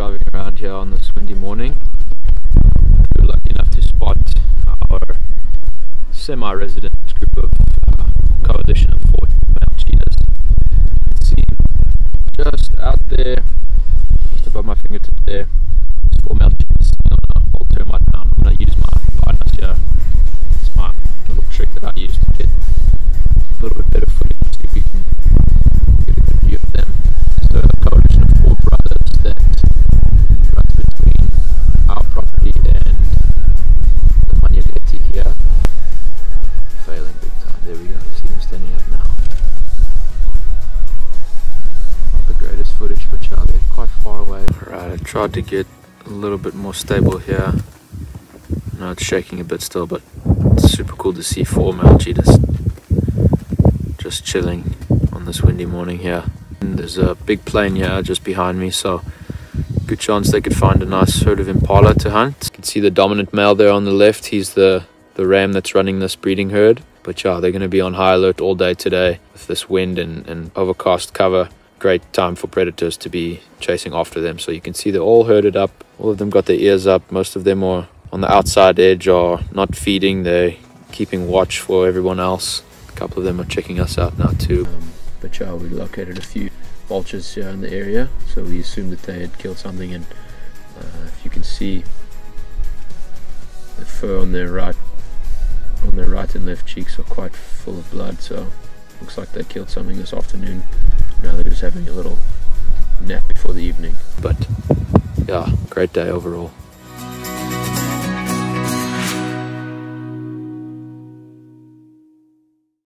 here on this windy morning. We were lucky enough to spot our semi-resident group of uh, coalition of four male cheetahs. You can see just out there, just above my fingertip there, there's four male cheetahs on an old termite mound. I'm going to use my binos here. It's my little trick that I use to get a little bit better but yeah, they're quite far away. Alright, I tried to get a little bit more stable here. Now it's shaking a bit still, but it's super cool to see four male cheetahs just chilling on this windy morning here. And there's a big plain here just behind me, so good chance they could find a nice herd of impala to hunt. You can see the dominant male there on the left. He's the, the ram that's running this breeding herd. But yeah, they're going to be on high alert all day today with this wind and, and overcast cover. Great time for predators to be chasing after them. So you can see they're all herded up. All of them got their ears up. Most of them are on the outside edge are not feeding. They're keeping watch for everyone else. A couple of them are checking us out now too. Um, but yeah, we located a few vultures here in the area. So we assumed that they had killed something. And uh, if you can see the fur on their right on their right and left cheeks are quite full of blood so looks like they killed something this afternoon now they're just having a little nap before the evening. But yeah great day overall